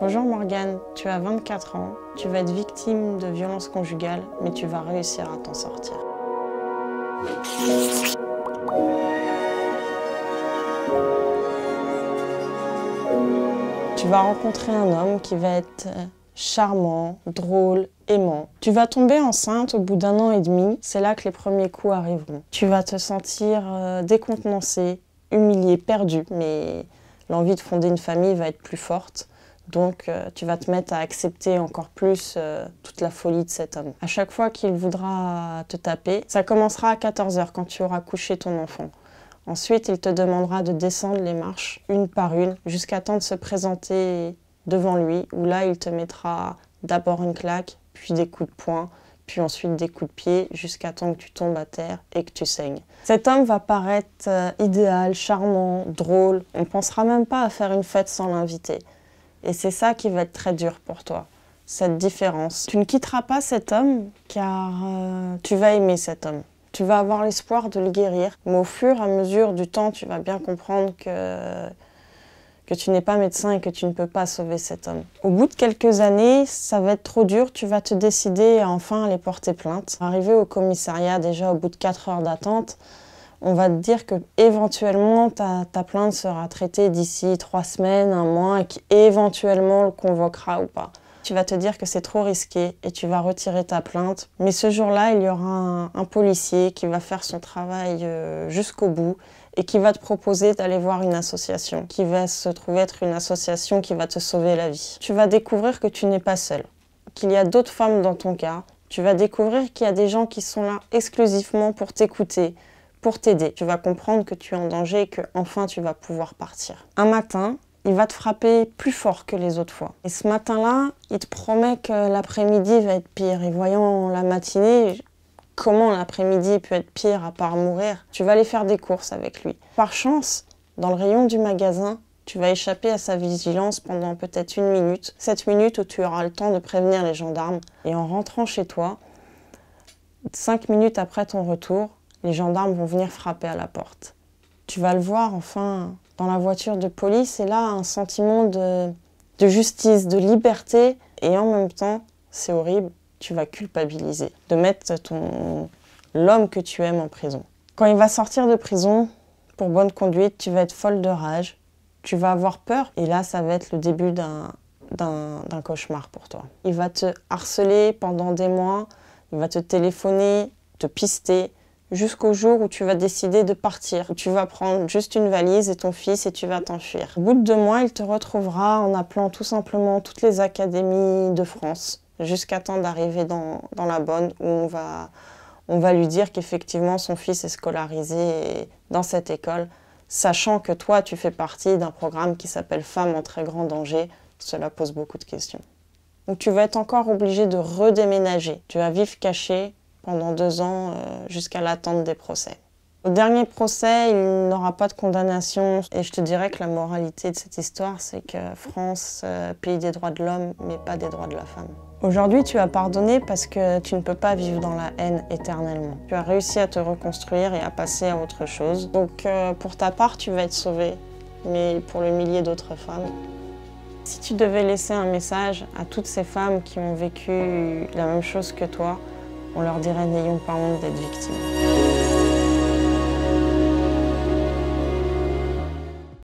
Bonjour Morgane, tu as 24 ans, tu vas être victime de violences conjugales, mais tu vas réussir à t'en sortir. Tu vas rencontrer un homme qui va être euh, charmant, drôle, aimant. Tu vas tomber enceinte au bout d'un an et demi, c'est là que les premiers coups arriveront. Tu vas te sentir euh, décontenancé, humilié, perdu, mais l'envie de fonder une famille va être plus forte. Donc euh, tu vas te mettre à accepter encore plus euh, toute la folie de cet homme. À chaque fois qu'il voudra te taper, ça commencera à 14h quand tu auras couché ton enfant. Ensuite, il te demandera de descendre les marches une par une jusqu'à temps de se présenter devant lui, où là, il te mettra d'abord une claque, puis des coups de poing, puis ensuite des coups de pied, jusqu'à temps que tu tombes à terre et que tu saignes. Cet homme va paraître euh, idéal, charmant, drôle. On ne pensera même pas à faire une fête sans l'inviter. Et c'est ça qui va être très dur pour toi, cette différence. Tu ne quitteras pas cet homme car euh, tu vas aimer cet homme. Tu vas avoir l'espoir de le guérir, mais au fur et à mesure du temps, tu vas bien comprendre que, que tu n'es pas médecin et que tu ne peux pas sauver cet homme. Au bout de quelques années, ça va être trop dur, tu vas te décider à enfin aller porter plainte. Arrivé au commissariat déjà au bout de 4 heures d'attente, on va te dire que éventuellement ta, plainte sera traitée d'ici trois semaines, un mois, et qu'éventuellement le convoquera ou pas. Tu vas te dire que c'est trop risqué et tu vas retirer ta plainte. Mais ce jour-là, il y aura un, policier qui va faire son travail euh, jusqu'au bout et qui va te proposer d'aller voir une association, qui va se trouver être une association qui va te sauver la vie. Tu vas découvrir que tu n'es pas seule, qu'il y a d'autres femmes dans ton cas. Tu vas découvrir qu'il y a des gens qui sont là exclusivement pour t'écouter, pour t'aider. Tu vas comprendre que tu es en danger et que enfin tu vas pouvoir partir. Un matin, il va te frapper plus fort que les autres fois. Et ce matin-là, il te promet que l'après-midi va être pire. Et voyant la matinée, comment l'après-midi peut être pire à part mourir, tu vas aller faire des courses avec lui. Par chance, dans le rayon du magasin, tu vas échapper à sa vigilance pendant peut-être une minute, cette minute où tu auras le temps de prévenir les gendarmes. Et en rentrant chez toi, cinq minutes après ton retour, les gendarmes vont venir frapper à la porte. Tu vas le voir enfin dans la voiture de police et là un sentiment de, justice, de liberté et en même temps, c'est horrible, tu vas culpabiliser de mettre ton l'homme que tu aimes en prison. Quand il va sortir de prison, pour bonne conduite, tu vas être folle de rage, tu vas avoir peur et là ça va être le début d'un d'un cauchemar pour toi. Il va te harceler pendant des mois, il va te téléphoner, te pister, jusqu'au jour où tu vas décider de partir. Tu vas prendre juste une valise et ton fils et tu vas t'enfuir. Au bout de deux mois, il te retrouvera en appelant tout simplement toutes les académies de France jusqu'à temps d'arriver dans, dans, la bonne où on va, on va lui dire qu'effectivement son fils est scolarisé dans cette école, sachant que toi tu fais partie d'un programme qui s'appelle Femmes en très grand danger. Cela pose beaucoup de questions. Donc tu vas être encore obligé de redéménager. Tu vas vivre caché pendant deux ans euh, jusqu'à l'attente des procès. Au dernier procès, il n'aura pas de condamnation et je te dirais que la moralité de cette histoire, c'est que France, euh, pays des droits de l'homme, mais pas des droits de la femme. Aujourd'hui, tu as pardonné parce que tu ne peux pas vivre dans la haine éternellement. Tu as réussi à te reconstruire et à passer à autre chose. Donc euh, pour ta part, tu vas être sauvée, mais pour le millier d'autres femmes. Si tu devais laisser un message à toutes ces femmes qui ont vécu la même chose que toi, on leur dirait n'ayons pas honte d'être victimes.